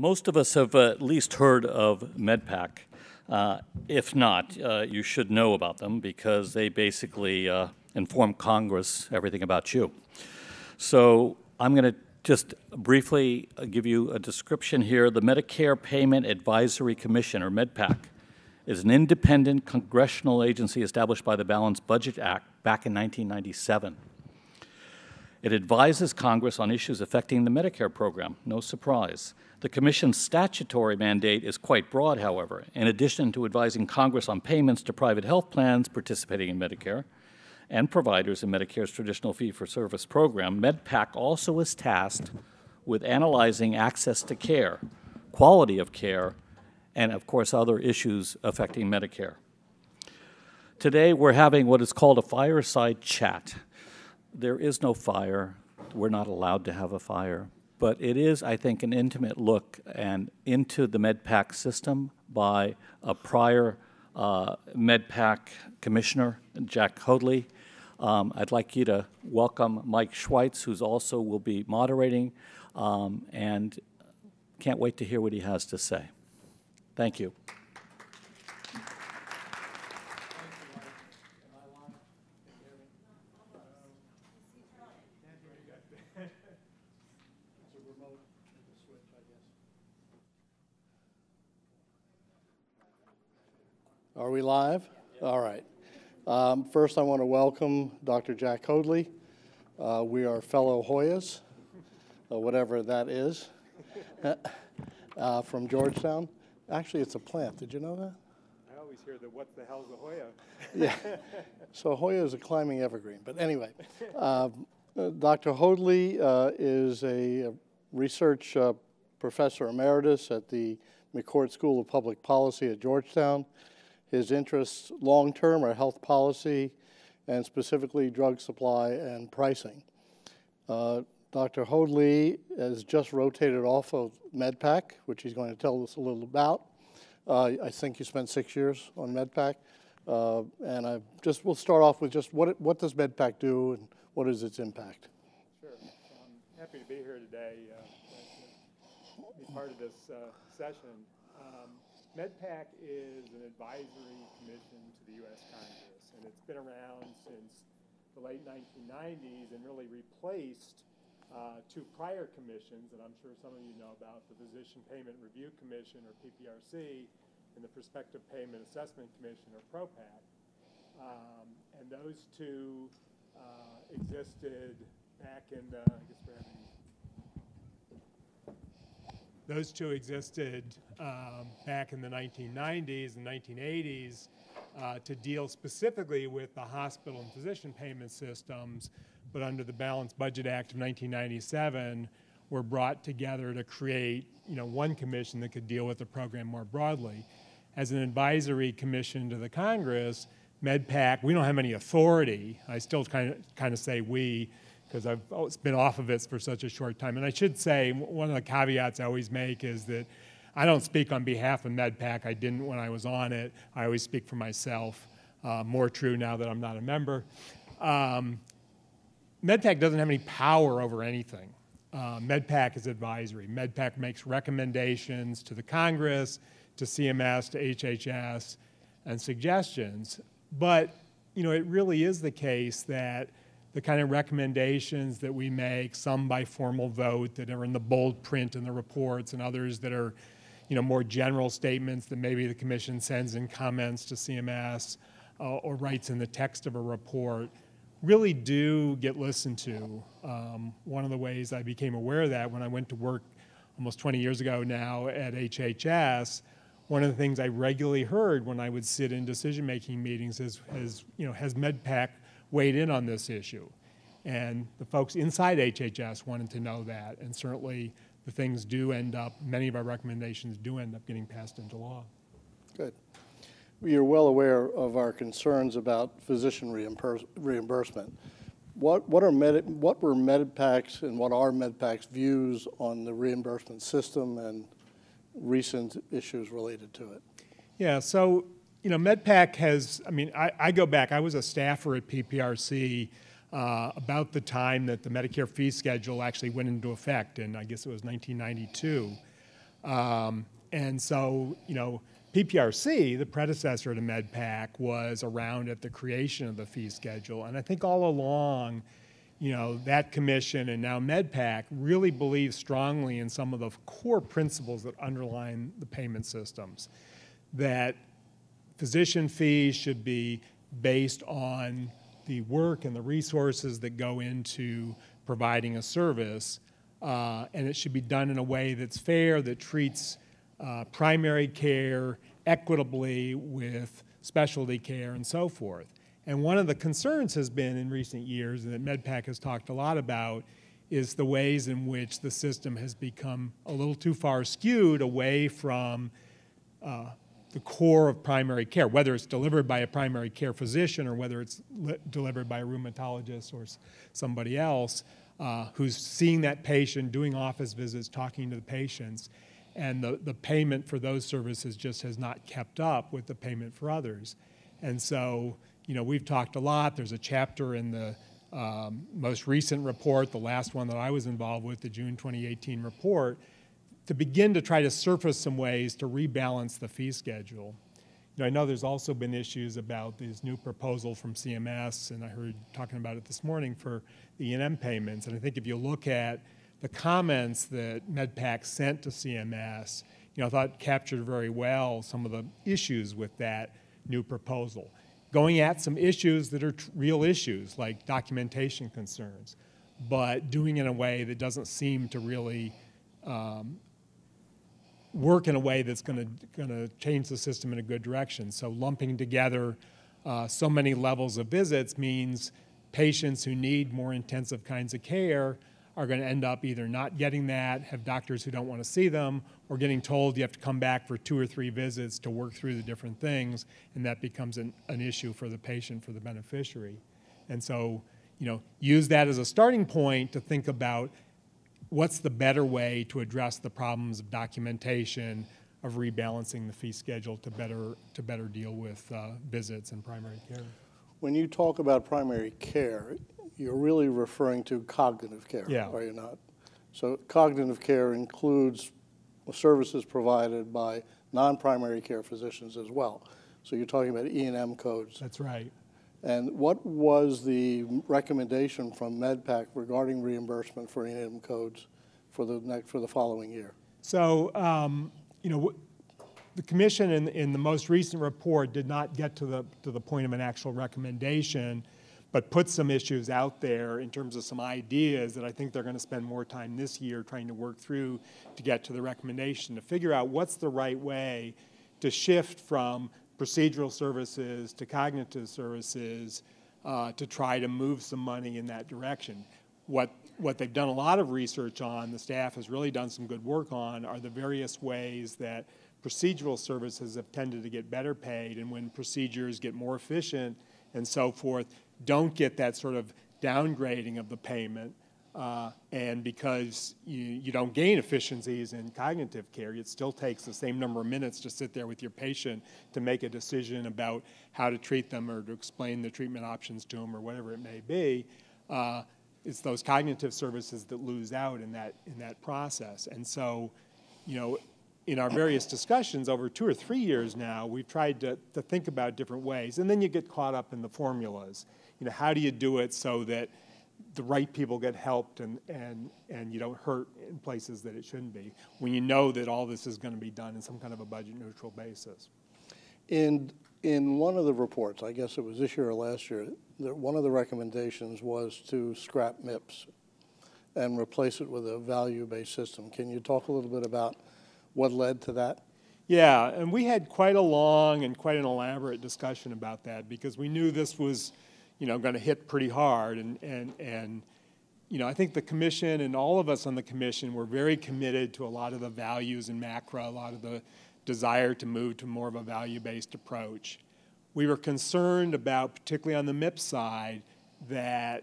Most of us have at least heard of MedPAC. Uh, if not, uh, you should know about them because they basically uh, inform Congress everything about you. So I'm going to just briefly give you a description here. The Medicare Payment Advisory Commission, or MedPAC, is an independent congressional agency established by the Balanced Budget Act back in 1997. It advises Congress on issues affecting the Medicare program, no surprise. The Commission's statutory mandate is quite broad, however. In addition to advising Congress on payments to private health plans participating in Medicare and providers in Medicare's traditional fee for service program, MedPAC also is tasked with analyzing access to care, quality of care, and of course other issues affecting Medicare. Today we're having what is called a fireside chat there is no fire. We're not allowed to have a fire. But it is, I think, an intimate look and into the MedPAC system by a prior uh, MedPAC commissioner, Jack Hoadley. Um, I'd like you to welcome Mike Schweitz, who's also will be moderating, um, and can't wait to hear what he has to say. Thank you. Are we live? All right. Um, first, I want to welcome Dr. Jack Hoadley. Uh, we are fellow Hoyas, uh, whatever that is, uh, from Georgetown. Actually, it's a plant. Did you know that? I always hear the what the hell's a Hoya? yeah. So Hoya is a climbing evergreen. But anyway, um, uh, Dr. Hoadley uh, is a research uh, professor emeritus at the McCourt School of Public Policy at Georgetown. His interests long term are health policy and specifically drug supply and pricing. Uh, Dr. Hoadley has just rotated off of MedPAC, which he's going to tell us a little about. Uh, I think you spent six years on MedPAC. Uh, and I just we'll start off with just what, what does MedPAC do and what is its impact? Sure. I'm happy to be here today uh, be part of this uh, session. Um, MedPAC is an advisory commission to the U.S. Congress, and it's been around since the late 1990s and really replaced uh, two prior commissions that I'm sure some of you know about, the Physician Payment Review Commission, or PPRC, and the Prospective Payment Assessment Commission, or PROPAC. Um, and those two uh, existed back in the, I guess we're having those two existed um, back in the 1990s and 1980s uh, to deal specifically with the hospital and physician payment systems, but under the Balanced Budget Act of 1997 were brought together to create you know, one commission that could deal with the program more broadly. As an advisory commission to the Congress, MedPAC, we don't have any authority. I still kind of, kind of say we, because I've been off of it for such a short time. And I should say, one of the caveats I always make is that I don't speak on behalf of MedPAC. I didn't when I was on it. I always speak for myself. Uh, more true now that I'm not a member. Um, MedPAC doesn't have any power over anything. Uh, MedPAC is advisory. MedPAC makes recommendations to the Congress, to CMS, to HHS, and suggestions. But you know, it really is the case that the kind of recommendations that we make, some by formal vote that are in the bold print in the reports, and others that are, you know, more general statements that maybe the commission sends in comments to CMS uh, or writes in the text of a report, really do get listened to. Um, one of the ways I became aware of that when I went to work almost 20 years ago now at HHS, one of the things I regularly heard when I would sit in decision-making meetings is, is you know, has MedPAC weighed in on this issue. And the folks inside HHS wanted to know that, and certainly the things do end up, many of our recommendations do end up getting passed into law. Good. You're well aware of our concerns about physician reimbursement. What, what, are Med, what were MedPAC's and what are MedPAC's views on the reimbursement system and recent issues related to it? Yeah, so you know, MedPAC has, I mean, I, I, go back, I was a staffer at PPRC uh, about the time that the Medicare fee schedule actually went into effect, and I guess it was 1992. Um, and so, you know, PPRC, the predecessor to MedPAC, was around at the creation of the fee schedule. And I think all along, you know, that commission and now MedPAC really believe strongly in some of the core principles that underline the payment systems. That physician fees should be based on the work and the resources that go into providing a service, uh, and it should be done in a way that's fair, that treats uh, primary care equitably with specialty care and so forth. And one of the concerns has been in recent years, and that MedPAC has talked a lot about, is the ways in which the system has become a little too far skewed away from uh, the core of primary care, whether it's delivered by a primary care physician or whether it's li- delivered by a rheumatologist or somebody else uh, who's seeing that patient, doing office visits, talking to the patients, and the, the payment for those services just has not kept up with the payment for others. And so, you know, we've talked a lot. There's a chapter in the um, most recent report, the last one that I was involved with, the June 2018 report, to begin to try to surface some ways to rebalance the fee schedule. You know, I know there's also been issues about this new proposal from CMS, and I heard talking about it this morning for the E&M payments. And I think if you look at the comments that MedPAC sent to CMS, you know, I thought captured very well some of the issues with that new proposal. Going at some issues that are real issues, like documentation concerns, but doing it in a way that doesn't seem to really um, work in a way that's going to change the system in a good direction. So lumping together uh, so many levels of visits means patients who need more intensive kinds of care are going to end up either not getting that, have doctors who don't want to see them, or getting told you have to come back for two or three visits to work through the different things, and that becomes an, an issue for the patient, for the beneficiary. And so, you know, use that as a starting point to think about what's the better way to address the problems of documentation, of rebalancing the fee schedule to better, to better deal with uh, visits and primary care. When you talk about primary care, you're really referring to cognitive care, Yeah. are you not? So cognitive care includes services provided by non-primary care physicians as well. So you're talking about E and M codes. That's right. And what was the recommendation from MedPAC regarding reimbursement for E and M codes for the next, for the following year? So, um, you know, the commission in, in the most recent report did not get to the, to the point of an actual recommendation, but put some issues out there in terms of some ideas that I think they're going to spend more time this year trying to work through to get to the recommendation, to figure out what's the right way to shift from procedural services to cognitive services uh, to try to move some money in that direction. What, what they've done a lot of research on, the staff has really done some good work on, are the various ways that procedural services have tended to get better paid, and when procedures get more efficient and so forth, don't get that sort of downgrading of the payment. Uh, and because you, you don't gain efficiencies in cognitive care, it still takes the same number of minutes to sit there with your patient to make a decision about how to treat them or to explain the treatment options to them or whatever it may be. Uh, it's those cognitive services that lose out in that in that process. And so, you know, in our various discussions over two or three years now, we've tried to, to think about different ways. And then you get caught up in the formulas. You know, how do you do it so that the right people get helped and, and, and you don't hurt in places that it shouldn't be when you know that all this is going to be done in some kind of a budget neutral basis. In, in one of the reports, I guess it was this year or last year, that one of the recommendations was to scrap MIPS and replace it with a value-based system. Can you talk a little bit about what led to that? Yeah, and we had quite a long and quite an elaborate discussion about that because we knew this was, you know, going to hit pretty hard. And, and, and, you know, I think the commission and all of us on the commission were very committed to a lot of the values in MACRA, a lot of the desire to move to more of a value-based approach. We were concerned about, particularly on the MIP side, that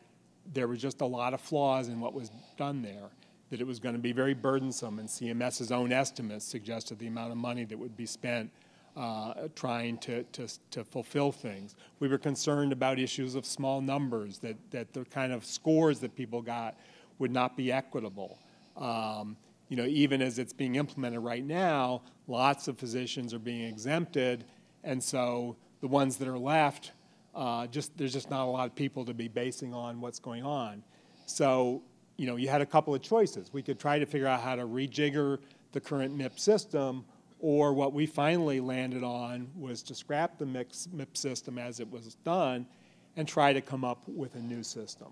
there was just a lot of flaws in what was done there that it was going to be very burdensome, and CMS's own estimates suggested the amount of money that would be spent uh, trying to, to, to fulfill things. We were concerned about issues of small numbers, that, that the kind of scores that people got would not be equitable. Um, you know, even as it's being implemented right now, lots of physicians are being exempted, and so the ones that are left, uh, just there's just not a lot of people to be basing on what's going on. So, you know, you had a couple of choices. We could try to figure out how to rejigger the current MIP system, or what we finally landed on was to scrap the mix, MIP system as it was done and try to come up with a new system.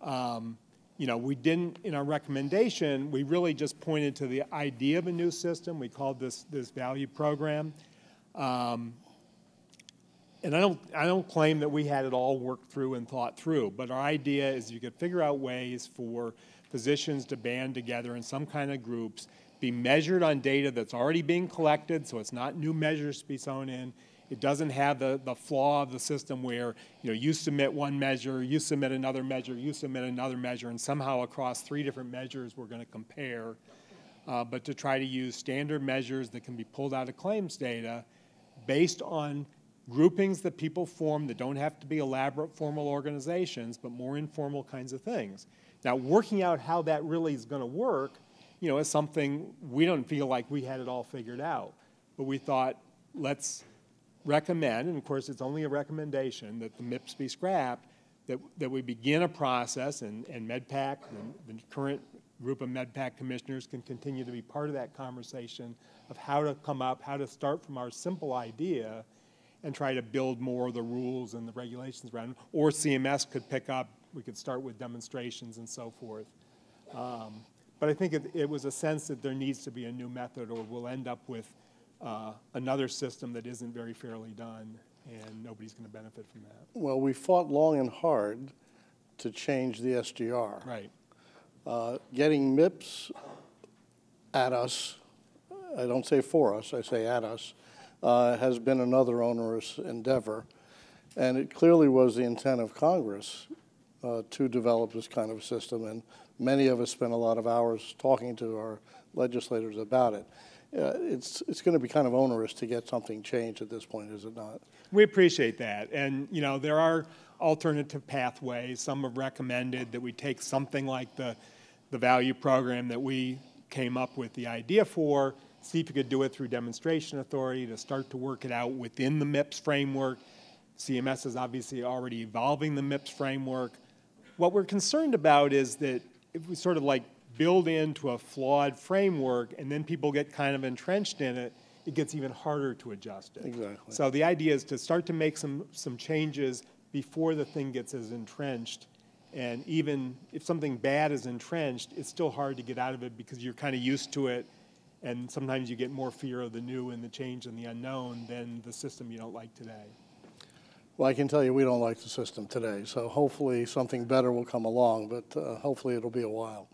Um, you know, we didn't, in our recommendation, we really just pointed to the idea of a new system. We called this, this value program. Um, and I don't, I don't claim that we had it all worked through and thought through, but our idea is you could figure out ways for physicians to band together in some kind of groups, be measured on data that's already being collected, so it's not new measures to be thrown in. It doesn't have the, the flaw of the system where you know you submit one measure, you submit another measure, you submit another measure, and somehow across three different measures we're going to compare. Uh, but to try to use standard measures that can be pulled out of claims data based on groupings that people form that don't have to be elaborate formal organizations, but more informal kinds of things. Now, working out how that really is going to work, you know, as something we don't feel like we had it all figured out. But we thought, let's recommend, and of course it's only a recommendation, that the MIPS be scrapped, that, that we begin a process, and, and MedPAC, the, the current group of MedPAC commissioners can continue to be part of that conversation of how to come up, how to start from our simple idea and try to build more of the rules and the regulations around. Or CMS could pick up, we could start with demonstrations and so forth. Um, but I think it, it, was a sense that there needs to be a new method or we'll end up with uh, another system that isn't very fairly done and nobody's going to benefit from that. Well, we fought long and hard to change the SGR. Right. Uh, getting MIPS at us, I don't say for us, I say at us, uh, has been another onerous endeavor. And it clearly was the intent of Congress uh, to develop this kind of system, and many of us spent a lot of hours talking to our legislators about it. Uh, it's it's going to be kind of onerous to get something changed at this point, is it not? We appreciate that, and you know there are alternative pathways. Some have recommended that we take something like the the value program that we came up with the idea for see if you could do it through demonstration authority to start to work it out within the MIPS framework. CMS is obviously already evolving the MIPS framework. What we're concerned about is that if we sort of like build into a flawed framework and then people get kind of entrenched in it, it gets even harder to adjust it. Exactly. So the idea is to start to make some, some changes before the thing gets as entrenched. And even if something bad is entrenched, it's still hard to get out of it because you're kind of used to it and sometimes you get more fear of the new and the change and the unknown than the system you don't like today. Well, I can tell you we don't like the system today, so hopefully something better will come along, but uh, hopefully it'll be a while.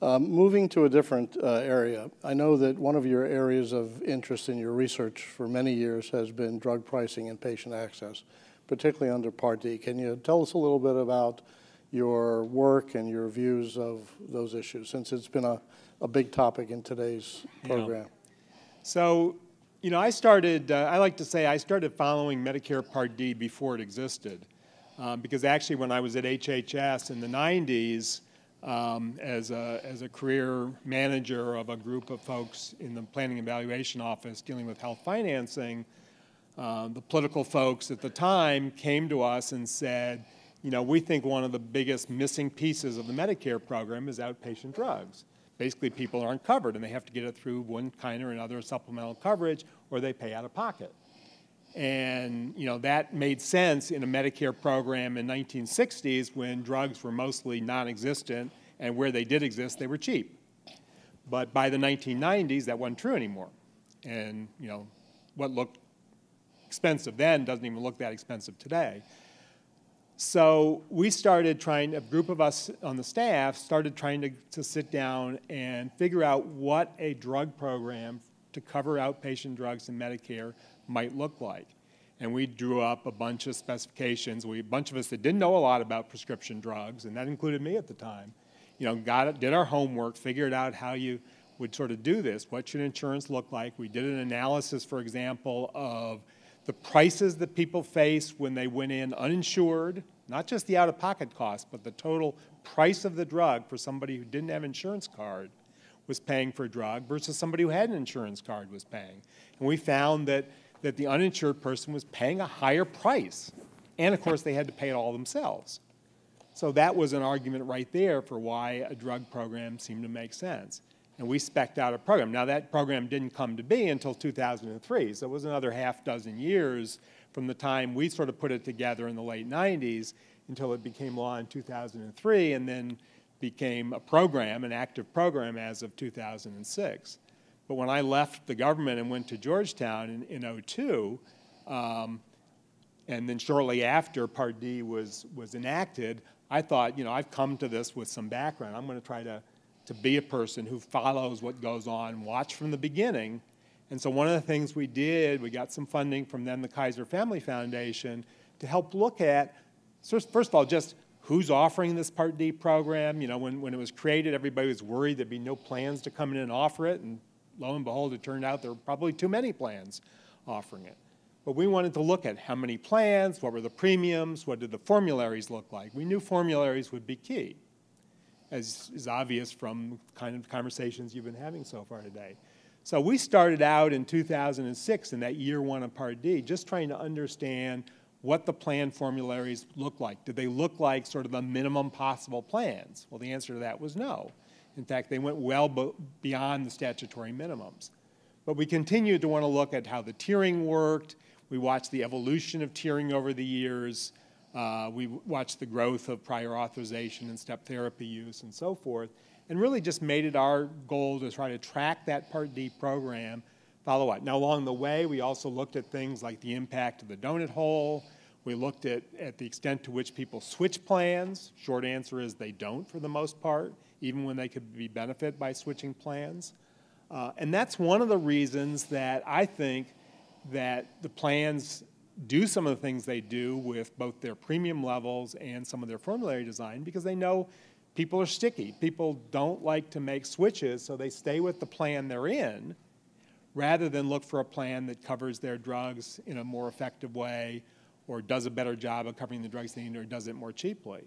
Um, moving to a different uh, area, I know that one of your areas of interest in your research for many years has been drug pricing and patient access, particularly under Part D. Can you tell us a little bit about your work and your views of those issues, since it's been a a big topic in today's program. Yeah. So, you know, I started, uh, I like to say I started following Medicare Part D before it existed. Um, because actually, when I was at HHS in the 90s, um, as, a, as a career manager of a group of folks in the planning evaluation office dealing with health financing, uh, the political folks at the time came to us and said, you know, we think one of the biggest missing pieces of the Medicare program is outpatient drugs basically people aren't covered and they have to get it through one kind or another supplemental coverage or they pay out of pocket. And you know that made sense in a Medicare program in 1960s when drugs were mostly non-existent and where they did exist they were cheap. But by the 1990s that wasn't true anymore. And you know what looked expensive then doesn't even look that expensive today. So we started trying, a group of us on the staff started trying to, to sit down and figure out what a drug program to cover outpatient drugs in Medicare might look like. And we drew up a bunch of specifications. We, a bunch of us that didn't know a lot about prescription drugs, and that included me at the time, you know, got it, did our homework, figured out how you would sort of do this. What should insurance look like? We did an analysis, for example, of the prices that people face when they went in uninsured, not just the out of pocket cost, but the total price of the drug for somebody who didn't have an insurance card, was paying for a drug versus somebody who had an insurance card was paying. And we found that, that the uninsured person was paying a higher price. And of course, they had to pay it all themselves. So that was an argument right there for why a drug program seemed to make sense. And we specced out a program. Now, that program didn't come to be until 2003, so it was another half dozen years from the time we sort of put it together in the late 90s until it became law in 2003 and then became a program, an active program as of 2006. But when I left the government and went to Georgetown in, in 02, um, and then shortly after Part D was, was enacted, I thought, you know, I've come to this with some background. I'm going to try to, to be a person who follows what goes on, watch from the beginning. And so one of the things we did, we got some funding from then the Kaiser Family Foundation to help look at, first of all, just who's offering this Part D program. You know, when, when it was created, everybody was worried there'd be no plans to come in and offer it. And lo and behold, it turned out there were probably too many plans offering it. But we wanted to look at how many plans, what were the premiums, what did the formularies look like. We knew formularies would be key, as is obvious from kind of conversations you've been having so far today. So we started out in 2006 in that year one of Part D, just trying to understand what the plan formularies look like. Did they look like sort of the minimum possible plans? Well, the answer to that was no. In fact, they went well beyond the statutory minimums. But we continued to want to look at how the tiering worked, we watched the evolution of tiering over the years. Uh, we watched the growth of prior authorization and step therapy use and so forth, and really just made it our goal to try to track that Part D program, follow up. Now, along the way, we also looked at things like the impact of the donut hole. We looked at, at the extent to which people switch plans. Short answer is they don't for the most part, even when they could be benefited by switching plans. Uh, and that's one of the reasons that I think that the plans do some of the things they do with both their premium levels and some of their formulary design because they know people are sticky. People don't like to make switches, so they stay with the plan they're in rather than look for a plan that covers their drugs in a more effective way or does a better job of covering the drugs they need or does it more cheaply.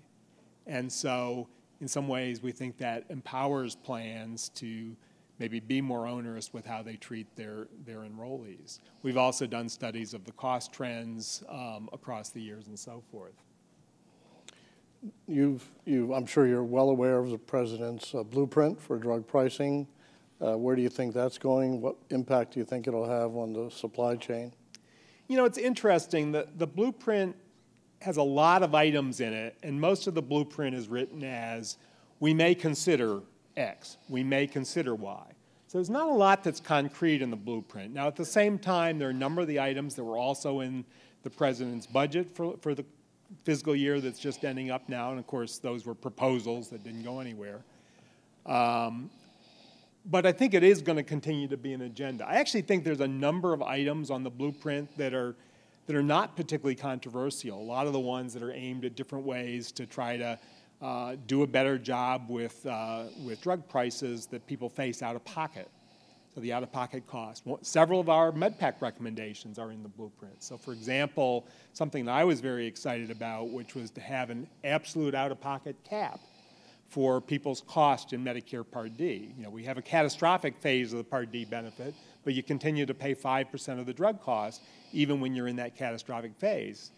And so, in some ways, we think that empowers plans to maybe be more onerous with how they treat their, their enrollees. We've also done studies of the cost trends um, across the years and so forth. You've, you I'm sure you're well aware of the president's uh, blueprint for drug pricing. Uh, where do you think that's going? What impact do you think it'll have on the supply chain? You know, it's interesting. The, the blueprint has a lot of items in it, and most of the blueprint is written as we may consider X. We may consider Y. So there's not a lot that's concrete in the blueprint. Now, at the same time, there are a number of the items that were also in the president's budget for, for the fiscal year that's just ending up now. And of course, those were proposals that didn't go anywhere. Um, but I think it is going to continue to be an agenda. I actually think there's a number of items on the blueprint that are that are not particularly controversial. A lot of the ones that are aimed at different ways to try to uh, do a better job with, uh, with drug prices that people face out of pocket. So the out-of-pocket cost. Several of our MedPAC recommendations are in the blueprint. So for example, something that I was very excited about, which was to have an absolute out-of-pocket cap for people's cost in Medicare Part D. You know, we have a catastrophic phase of the Part D benefit, but you continue to pay 5% of the drug cost even when you're in that catastrophic phase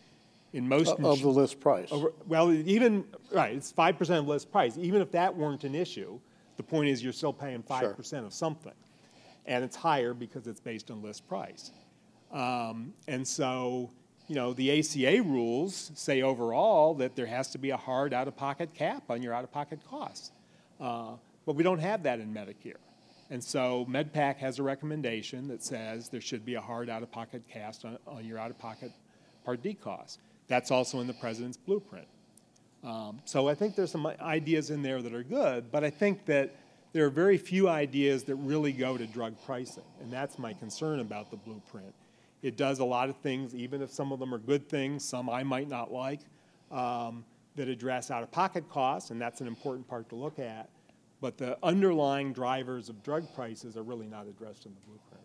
in most of the list price. Over, well, even right, it's five percent of list price. Even if that weren't an issue, the point is you're still paying five percent sure. of something, and it's higher because it's based on list price. Um, and so, you know, the ACA rules say overall that there has to be a hard out-of-pocket cap on your out-of-pocket costs, uh, but we don't have that in Medicare. And so MedPAC has a recommendation that says there should be a hard out-of-pocket cap on, on your out-of-pocket Part D costs. That's also in the president's blueprint. Um, so I think there's some ideas in there that are good, but I think that there are very few ideas that really go to drug pricing, and that's my concern about the blueprint. It does a lot of things, even if some of them are good things, some I might not like, um, that address out of pocket costs, and that's an important part to look at. But the underlying drivers of drug prices are really not addressed in the blueprint.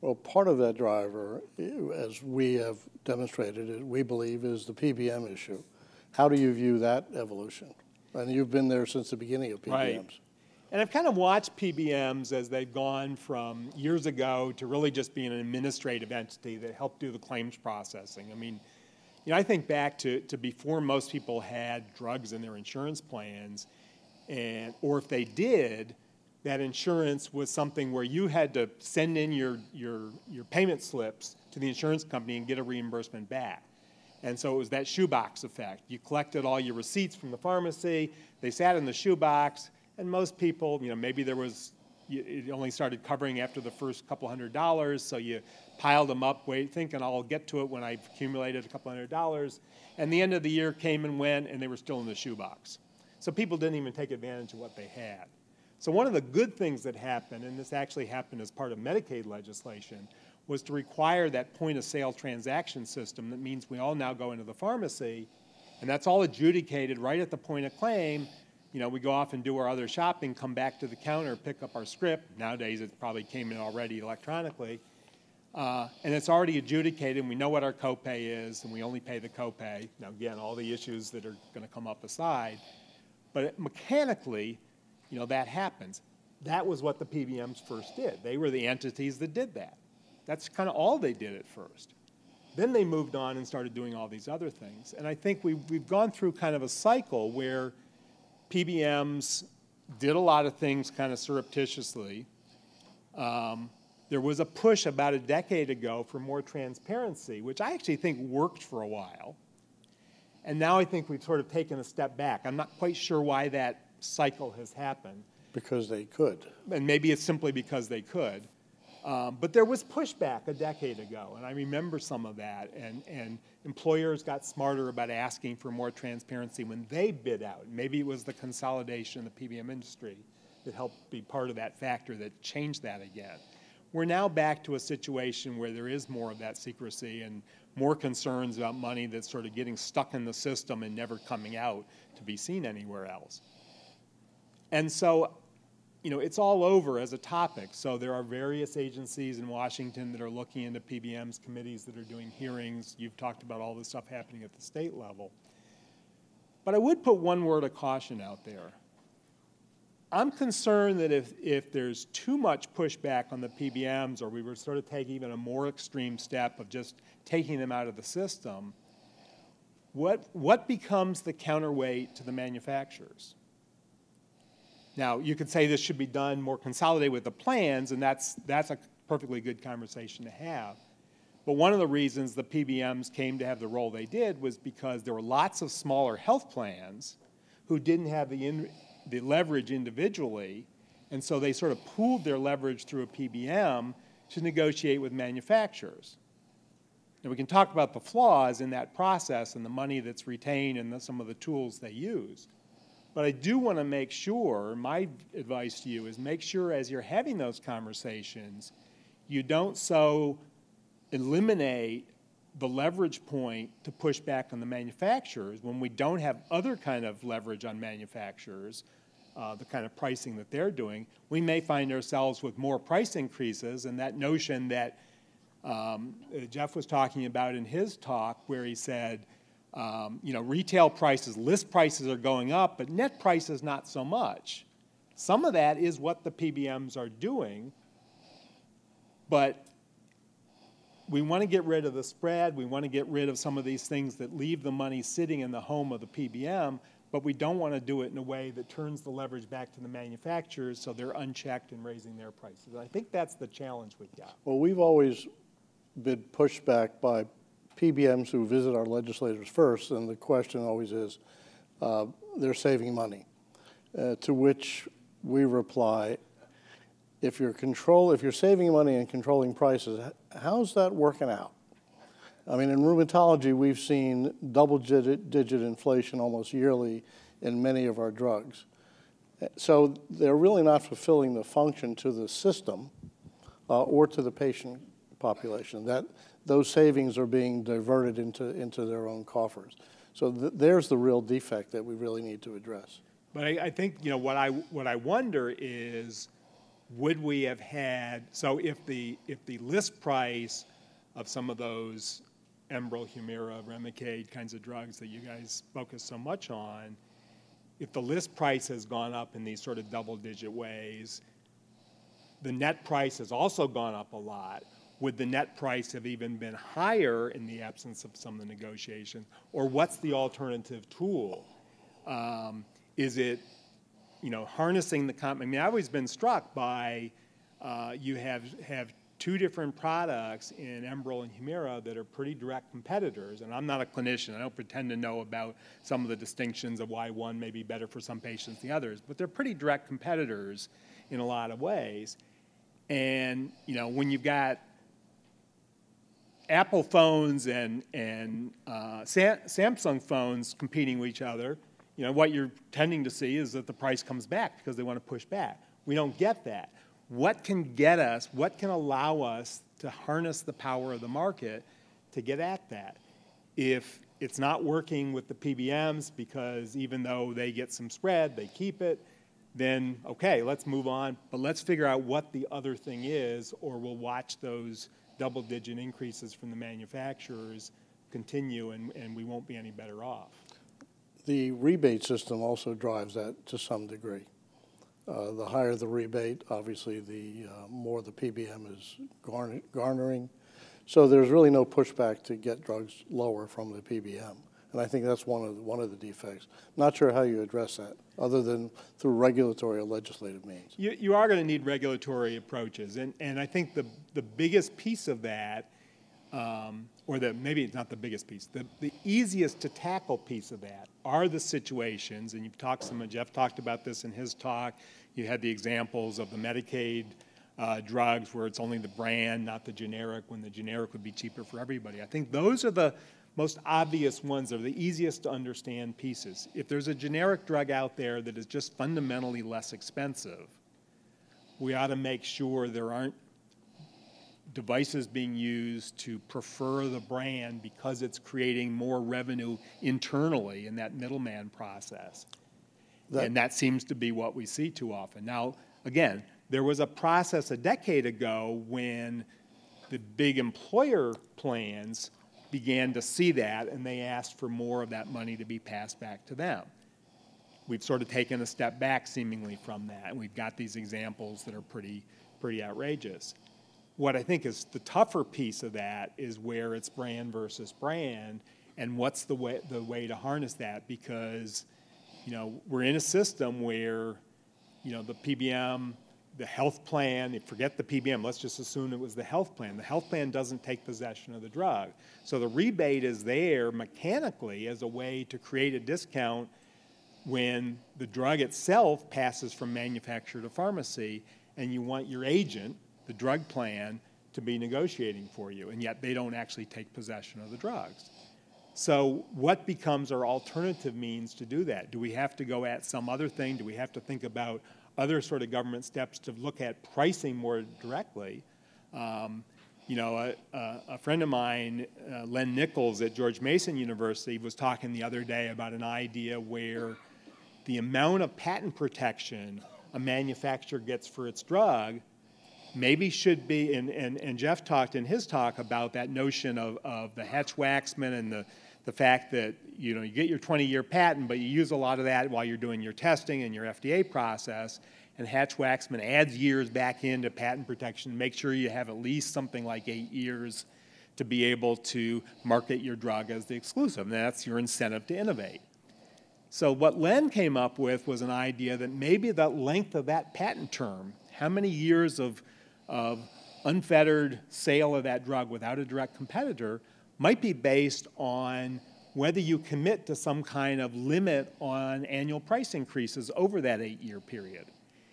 Well, part of that driver, eh, as we have demonstrated, we believe, is the PBM issue. How do you view that evolution? And you've been there since the beginning of PBMs. Right. And I've kind of watched PBMs as they've gone from years ago to really just being an administrative entity that helped do the claims processing. I mean, you know, I think back to, to before most people had drugs in their insurance plans, and or if they did, that insurance was something where you had to send in your, your, your payment slips to the insurance company and get a reimbursement back. And so it was that shoebox effect. You collected all your receipts from the pharmacy, they sat in the shoebox, and most people, you know, maybe there was, it only started covering after the first couple hundred dollars, so you piled them up, wait, thinking I'll get to it when I've accumulated a couple hundred dollars. And the end of the year came and went, and they were still in the shoebox. So people didn't even take advantage of what they had. So one of the good things that happened, and this actually happened as part of Medicaid legislation, was to require that point of sale transaction system that means we all now go into the pharmacy and that's all adjudicated right at the point of claim. You know, we go off and do our other shopping, come back to the counter, pick up our script. Nowadays, it probably came in already electronically. Uh, and it's already adjudicated, and we know what our copay is, and we only pay the copay. Now, again, all the issues that are going to come up aside. But mechanically, you know, that happens. That was what the PBMs first did. They were the entities that did that. That's kind of all they did at first. Then they moved on and started doing all these other things. And I think we've, we've gone through kind of a cycle where PBMs did a lot of things kind of surreptitiously. Um, there was a push about a decade ago for more transparency, which I actually think worked for a while. And now I think we've sort of taken a step back. I'm not quite sure why that cycle has happened. Because they could. And maybe it's simply because they could. Um, but there was pushback a decade ago, and I remember some of that. And, and employers got smarter about asking for more transparency when they bid out. Maybe it was the consolidation of the PBM industry that helped be part of that factor that changed that again. We're now back to a situation where there is more of that secrecy and more concerns about money that's sort of getting stuck in the system and never coming out to be seen anywhere else. And so, you know, it's all over as a topic. So there are various agencies in Washington that are looking into PBMs, committees that are doing hearings. You've talked about all this stuff happening at the state level. But I would put one word of caution out there. I'm concerned that if, if there's too much pushback on the PBMs, or we were sort of taking even a more extreme step of just taking them out of the system, what, what becomes the counterweight to the manufacturers? Now, you could say this should be done more consolidated with the plans, and that's, that's a perfectly good conversation to have. But one of the reasons the PBMs came to have the role they did was because there were lots of smaller health plans who didn't have the, in, the leverage individually, and so they sort of pooled their leverage through a PBM to negotiate with manufacturers. And we can talk about the flaws in that process and the money that's retained and the, some of the tools they use. But I do want to make sure, my advice to you is make sure as you're having those conversations, you don't so eliminate the leverage point to push back on the manufacturers when we don't have other kind of leverage on manufacturers, uh, the kind of pricing that they're doing, we may find ourselves with more price increases and that notion that um, Jeff was talking about in his talk where he said, um, you know, retail prices, list prices are going up, but net prices not so much. Some of that is what the PBMs are doing, but we want to get rid of the spread. We want to get rid of some of these things that leave the money sitting in the home of the PBM, but we don't want to do it in a way that turns the leverage back to the manufacturers so they're unchecked in raising their prices. I think that's the challenge we've got. Well, we've always been pushed back by PBMs who visit our legislators first, and the question always is, uh, they're saving money. Uh, to which we reply, if you're control, if you're saving money and controlling prices, how's that working out? I mean, in rheumatology, we've seen double-digit digit inflation almost yearly in many of our drugs. So they're really not fulfilling the function to the system uh, or to the patient population. That those savings are being diverted into, into their own coffers. So th there's the real defect that we really need to address. But I, I, think, you know, what I, what I wonder is, would we have had, so if the, if the list price of some of those Enbrel, Humira, Remicade kinds of drugs that you guys focus so much on, if the list price has gone up in these sort of double digit ways, the net price has also gone up a lot. Would the net price have even been higher in the absence of some of the negotiation? Or what's the alternative tool? Um, is it, you know, harnessing the comp? I mean, I've always been struck by uh, you have have two different products in Enbrel and Humira that are pretty direct competitors. And I'm not a clinician. I don't pretend to know about some of the distinctions of why one may be better for some patients than the others. But they're pretty direct competitors in a lot of ways. And you know, when you've got Apple phones and and uh, Samsung phones competing with each other, you know what you're tending to see is that the price comes back because they want to push back. We don't get that. What can get us? What can allow us to harness the power of the market to get at that? If it's not working with the PBMs because even though they get some spread, they keep it then okay, let's move on, but let's figure out what the other thing is, or we'll watch those double digit increases from the manufacturers continue and, and we won't be any better off. The rebate system also drives that to some degree. Uh, the higher the rebate, obviously, the uh, more the PBM is garner garnering. So there's really no pushback to get drugs lower from the PBM. And I think that's one of the, one of the defects. Not sure how you address that, other than through regulatory or legislative means. You, you are going to need regulatory approaches, and, and I think the, the biggest piece of that, um, or the maybe it's not the biggest piece, the, the easiest to tackle piece of that are the situations, and you've talked some, Jeff talked about this in his talk. You had the examples of the Medicaid uh, drugs where it's only the brand, not the generic, when the generic would be cheaper for everybody. I think those are the most obvious ones are the easiest to understand pieces. If there's a generic drug out there that is just fundamentally less expensive, we ought to make sure there aren't devices being used to prefer the brand because it's creating more revenue internally in that middleman process. That, and that seems to be what we see too often. Now, again, there was a process a decade ago when the big employer plans began to see that and they asked for more of that money to be passed back to them. We've sort of taken a step back seemingly from that, and we've got these examples that are pretty, pretty outrageous. What I think is the tougher piece of that is where it's brand versus brand, and what's the way, the way to harness that because you know, we're in a system where you know, the PBM the health plan, forget the PBM, let's just assume it was the health plan. The health plan doesn't take possession of the drug. So the rebate is there mechanically as a way to create a discount when the drug itself passes from manufacturer to pharmacy and you want your agent, the drug plan, to be negotiating for you, and yet they don't actually take possession of the drugs. So, what becomes our alternative means to do that? Do we have to go at some other thing? Do we have to think about other sort of government steps to look at pricing more directly. Um, you know, a, a, friend of mine, uh, Len Nichols at George Mason University, was talking the other day about an idea where the amount of patent protection a manufacturer gets for its drug maybe should be, and, and, and Jeff talked in his talk about that notion of, of the Hatch-Waxman and the, the fact that you know you get your 20-year patent, but you use a lot of that while you're doing your testing and your FDA process. And Hatch-Waxman adds years back into patent protection. Make sure you have at least something like eight years to be able to market your drug as the exclusive. And that's your incentive to innovate. So what Len came up with was an idea that maybe the length of that patent term, how many years of, of unfettered sale of that drug without a direct competitor, might be based on whether you commit to some kind of limit on annual price increases over that eight year period.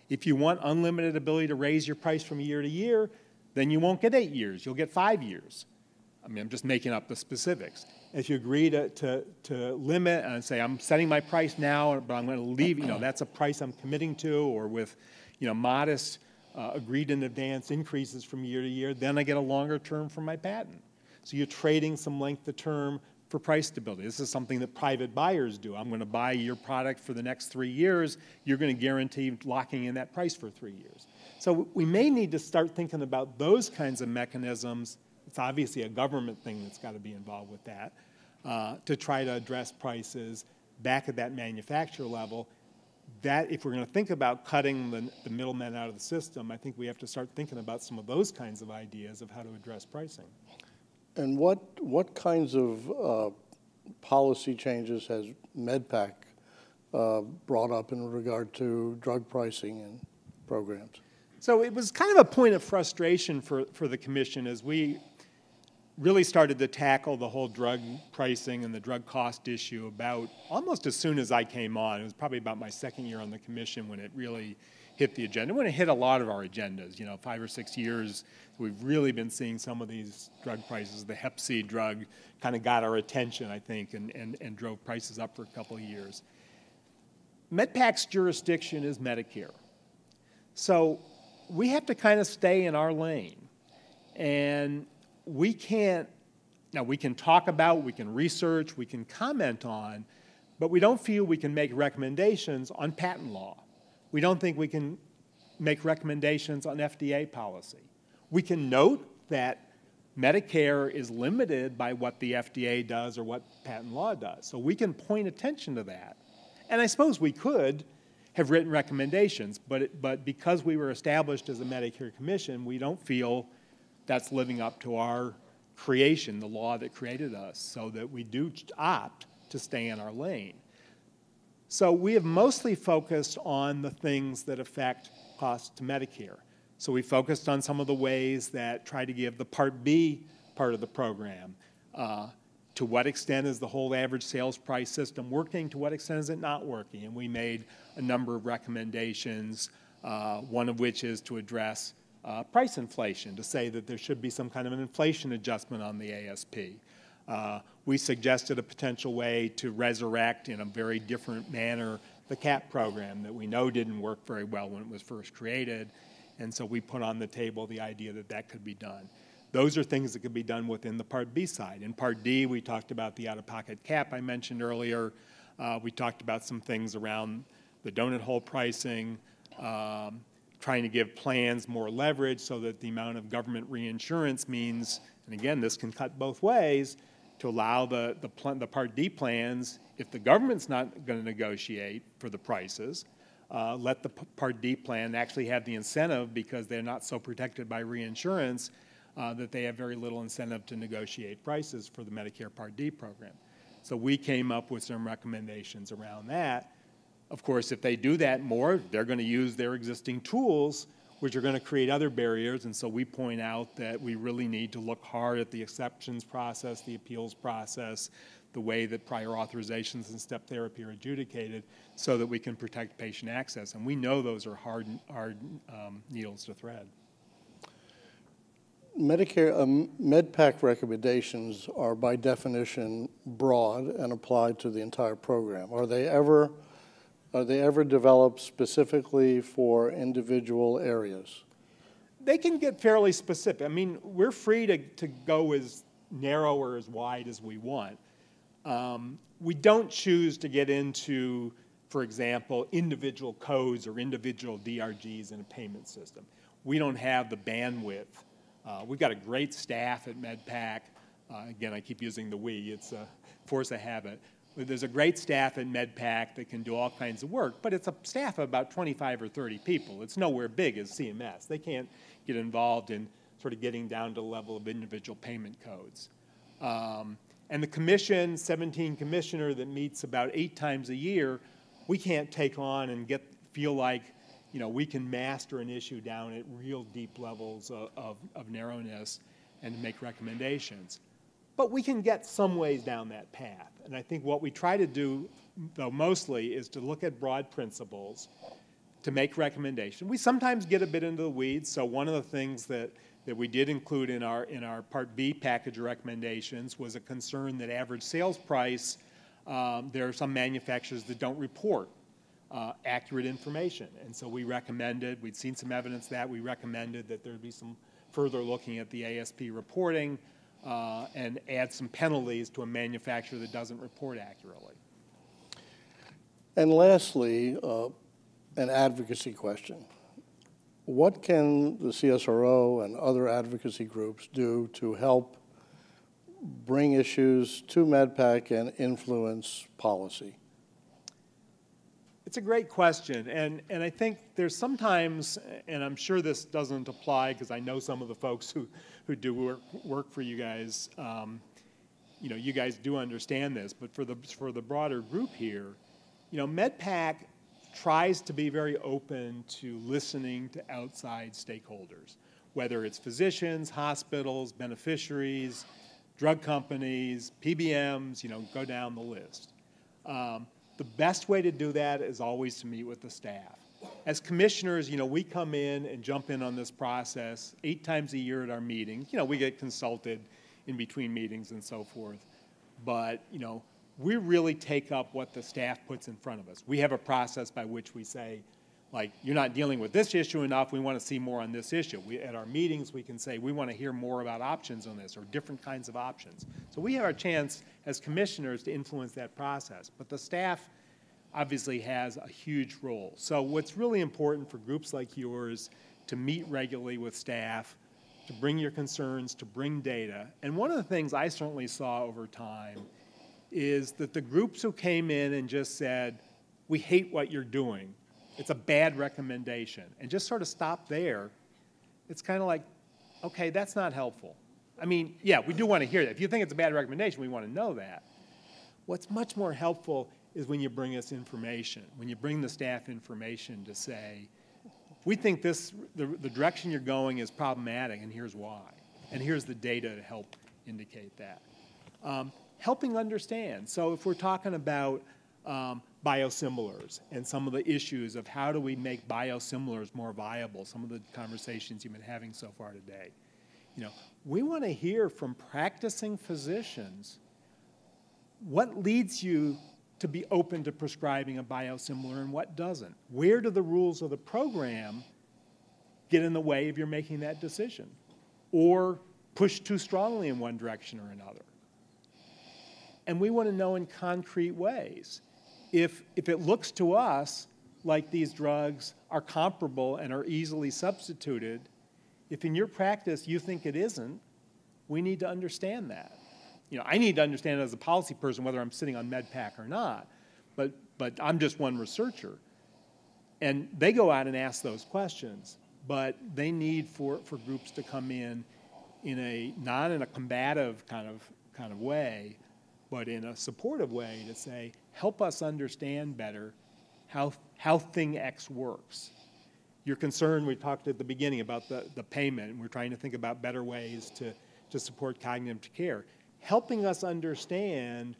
If you want unlimited ability to raise your price from year to year, then you won't get eight years, you'll get five years. I mean, I'm just making up the specifics. If you agree to, to, to limit and say, I'm setting my price now, but I'm going to leave, you know, that's a price I'm committing to, or with, you know, modest uh, agreed in advance increases from year to year, then I get a longer term for my patent. So you're trading some length of term for price stability. This is something that private buyers do. I'm going to buy your product for the next three years. You're going to guarantee locking in that price for three years. So we may need to start thinking about those kinds of mechanisms. It's obviously a government thing that's got to be involved with that uh, to try to address prices back at that manufacturer level, that if we're going to think about cutting the, the middlemen out of the system, I think we have to start thinking about some of those kinds of ideas of how to address pricing. And what, what kinds of uh, policy changes has MedPAC uh, brought up in regard to drug pricing and programs? So it was kind of a point of frustration for, for the commission as we really started to tackle the whole drug pricing and the drug cost issue about almost as soon as I came on. It was probably about my second year on the commission when it really hit the agenda. When it hit a lot of our agendas, you know, five or six years, we've really been seeing some of these drug prices. The Hep C drug kind of got our attention, I think, and, and, and drove prices up for a couple of years. MedPAC's jurisdiction is Medicare. So we have to kind of stay in our lane. And we can't, now we can talk about, we can research, we can comment on, but we don't feel we can make recommendations on patent law. We don't think we can make recommendations on FDA policy. We can note that Medicare is limited by what the FDA does or what patent law does. So we can point attention to that. And I suppose we could have written recommendations, but, it, but because we were established as a Medicare Commission, we don't feel that's living up to our creation, the law that created us, so that we do opt to stay in our lane. So we have mostly focused on the things that affect costs to Medicare. So we focused on some of the ways that try to give the Part B part of the program. Uh, to what extent is the whole average sales price system working? To what extent is it not working? And we made a number of recommendations, uh, one of which is to address uh, price inflation, to say that there should be some kind of an inflation adjustment on the ASP. Uh, we suggested a potential way to resurrect in a very different manner the CAP program that we know didn't work very well when it was first created. And so we put on the table the idea that that could be done. Those are things that could be done within the Part B side. In Part D, we talked about the out of pocket cap I mentioned earlier. Uh, we talked about some things around the donut hole pricing, um, trying to give plans more leverage so that the amount of government reinsurance means, and again, this can cut both ways, to allow the, the, the Part D plans, if the government's not going to negotiate for the prices, uh, let the Part D plan actually have the incentive because they're not so protected by reinsurance uh, that they have very little incentive to negotiate prices for the Medicare Part D program. So we came up with some recommendations around that. Of course, if they do that more, they're going to use their existing tools, which are going to create other barriers. And so we point out that we really need to look hard at the exceptions process, the appeals process, the way that prior authorizations and step therapy are adjudicated so that we can protect patient access. And we know those are hard, hard um, needles to thread. Medicare, um, MedPAC recommendations are by definition broad and applied to the entire program. Are they ever are they ever developed specifically for individual areas? They can get fairly specific. I mean, we're free to, to go as narrow or as wide as we want. Um, we don't choose to get into, for example, individual codes or individual DRGs in a payment system. We don't have the bandwidth. Uh, we've got a great staff at MedPAC. Uh, again, I keep using the we, it's a force of habit. There's a great staff at MedPAC that can do all kinds of work, but it's a staff of about 25 or 30 people. It's nowhere big as CMS. They can't get involved in sort of getting down to the level of individual payment codes. Um, and the commission, 17 commissioner that meets about eight times a year, we can't take on and get feel like you know we can master an issue down at real deep levels of, of, of narrowness and make recommendations. But we can get some ways down that path. And I think what we try to do, though, mostly is to look at broad principles to make recommendations. We sometimes get a bit into the weeds. So one of the things that, that we did include in our, in our Part B package recommendations was a concern that average sales price, um, there are some manufacturers that don't report uh, accurate information. And so we recommended, we'd seen some evidence that, we recommended that there be some further looking at the ASP reporting uh, and add some penalties to a manufacturer that doesn't report accurately. And lastly, uh, an advocacy question. What can the CSRO and other advocacy groups do to help bring issues to MedPAC and influence policy? It's a great question, and, and I think there's sometimes, and I'm sure this doesn't apply because I know some of the folks who, who do work, work for you guys, um, you know, you guys do understand this, but for the, for the broader group here, you know, MedPAC tries to be very open to listening to outside stakeholders, whether it's physicians, hospitals, beneficiaries, drug companies, PBMs, you know, go down the list. Um, the best way to do that is always to meet with the staff. As commissioners, you know, we come in and jump in on this process eight times a year at our meetings. You know, we get consulted in between meetings and so forth. But, you know, we really take up what the staff puts in front of us. We have a process by which we say, like, you're not dealing with this issue enough, we want to see more on this issue. We, at our meetings, we can say, we want to hear more about options on this or different kinds of options. So we have our chance as commissioners to influence that process. But the staff obviously has a huge role. So what's really important for groups like yours to meet regularly with staff, to bring your concerns, to bring data. And one of the things I certainly saw over time is that the groups who came in and just said, we hate what you're doing, it's a bad recommendation, and just sort of stop there, it's kind of like, okay, that's not helpful. I mean, yeah, we do want to hear that. If you think it's a bad recommendation, we want to know that. What's much more helpful is when you bring us information, when you bring the staff information to say, we think this, the, the direction you're going is problematic, and here's why. And here's the data to help indicate that. Um, helping understand. So if we're talking about um, biosimilars and some of the issues of how do we make biosimilars more viable, some of the conversations you've been having so far today, you know, we want to hear from practicing physicians what leads you to be open to prescribing a biosimilar and what doesn't? Where do the rules of the program get in the way of your making that decision? Or push too strongly in one direction or another? And we want to know in concrete ways. If, if it looks to us like these drugs are comparable and are easily substituted, if in your practice you think it isn't, we need to understand that you know, I need to understand as a policy person whether I'm sitting on MedPAC or not, but, but I'm just one researcher. And they go out and ask those questions, but they need for, for groups to come in in a, not in a combative kind of, kind of way, but in a supportive way to say, help us understand better how, how thing X works. Your concern, we talked at the beginning about the, the payment, and we're trying to think about better ways to, to support cognitive care helping us understand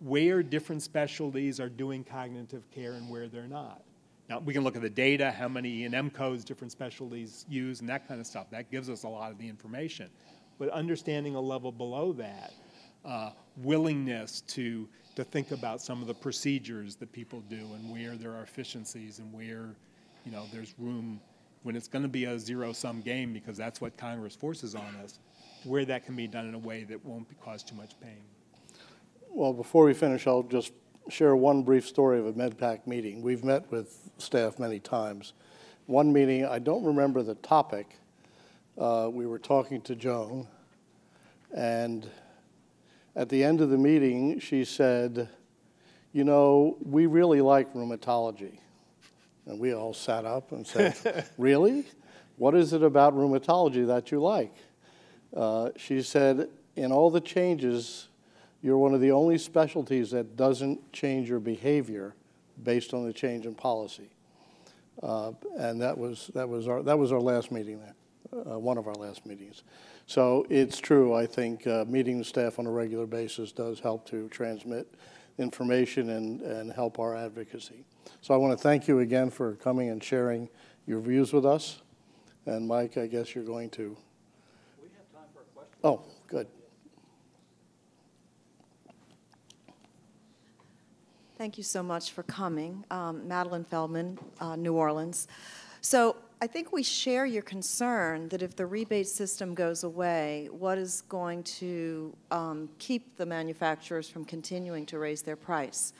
where different specialties are doing cognitive care and where they're not. Now, we can look at the data, how many E&M codes different specialties use, and that kind of stuff. That gives us a lot of the information. But understanding a level below that, uh, willingness to, to think about some of the procedures that people do and where there are efficiencies and where you know, there's room when it's going to be a zero-sum game because that's what Congress forces on us where that can be done in a way that won't cause too much pain. Well, before we finish, I'll just share one brief story of a MedPAC meeting. We've met with staff many times. One meeting, I don't remember the topic. Uh, we were talking to Joan, and at the end of the meeting, she said, You know, we really like rheumatology. And we all sat up and said, Really? What is it about rheumatology that you like? Uh, she said, in all the changes, you're one of the only specialties that doesn't change your behavior based on the change in policy. Uh, and that was, that, was our, that was our last meeting there, uh, one of our last meetings. So it's true, I think uh, meeting the staff on a regular basis does help to transmit information and, and help our advocacy. So I want to thank you again for coming and sharing your views with us. And Mike, I guess you're going to We have time for a question. Oh, good. Thank you so much for coming. Um, Madelaine Feldman, uh, New Orleans. So I think we share your concern that if the rebate system goes away, what is going to um, keep the manufacturers from continuing to raise their price?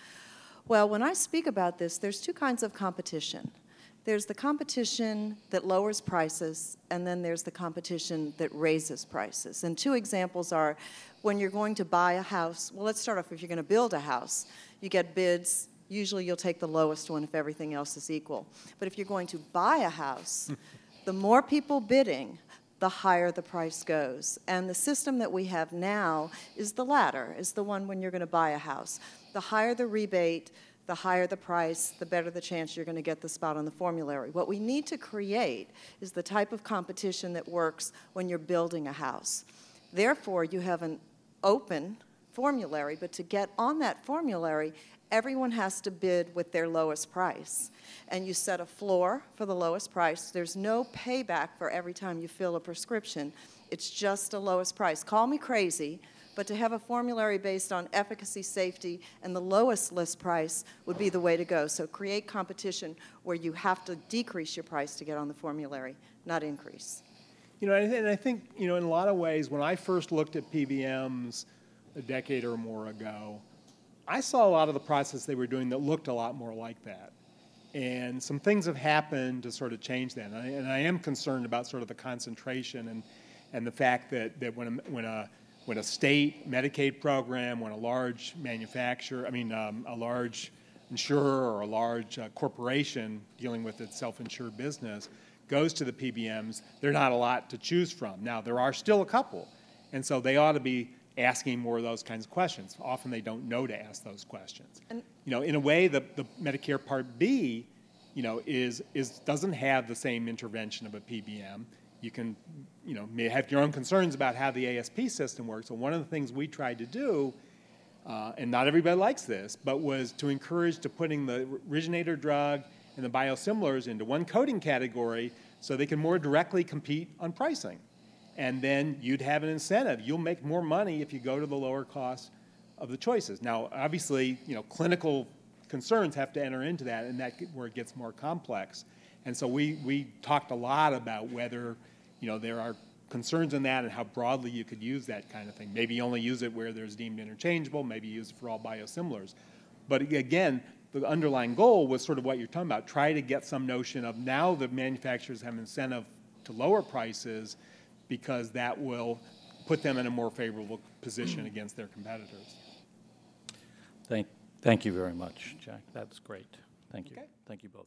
Well, when I speak about this, there's two kinds of competition. There's the competition that lowers prices, and then there's the competition that raises prices. And two examples are when you're going to buy a house, well, let's start off if you're going to build a house, you get bids Usually you'll take the lowest one if everything else is equal. But if you're going to buy a house, the more people bidding, the higher the price goes. And the system that we have now is the latter, is the one when you're going to buy a house. The higher the rebate, the higher the price, the better the chance you're going to get the spot on the formulary. What we need to create is the type of competition that works when you're building a house. Therefore, you have an open formulary, but to get on that formulary, everyone has to bid with their lowest price. And you set a floor for the lowest price. There's no payback for every time you fill a prescription. It's just a lowest price. Call me crazy, but to have a formulary based on efficacy, safety, and the lowest list price would be the way to go. So create competition where you have to decrease your price to get on the formulary, not increase. You know, and I- think, you know, in a lot of ways, when I first looked at PBMs a decade or more ago, I saw a lot of the process they were doing that looked a lot more like that. And some things have happened to sort of change that. And I, and I am concerned about sort of the concentration and, and the fact that, that when, a, when, a, when a state Medicaid program, when a large manufacturer, I mean, um, a large insurer or a large uh, corporation dealing with its self insured business goes to the PBMs, they're not a lot to choose from. Now, there are still a couple. And so they ought to be asking more of those kinds of questions. Often they don't know to ask those questions. And- you know, in a way, the, the Medicare Part B, you know, is, is, doesn't have the same intervention of a PBM. You can, you know, may have your own concerns about how the ASP system works. And one of the things we tried to do, uh, and not everybody likes this, but was to encourage to putting the originator drug and the biosimilars into one coding category so they can more directly compete on pricing. And then you'd have an incentive. You'll make more money if you go to the lower cost of the choices. Now, obviously, you know, clinical concerns have to enter into that, and that where it gets more complex. And so we, we talked a lot about whether, you know, there are concerns in that and how broadly you could use that kind of thing. Maybe only use it where there's deemed interchangeable, maybe use it for all biosimilars. But again, the underlying goal was sort of what you're talking about. Try to get some notion of now the manufacturers have incentive to lower prices because that will put them in a more favorable position mm-hmm. against their competitors. Thank, thank you very much, Jack. That's great. Thank you. Okay. Thank you both.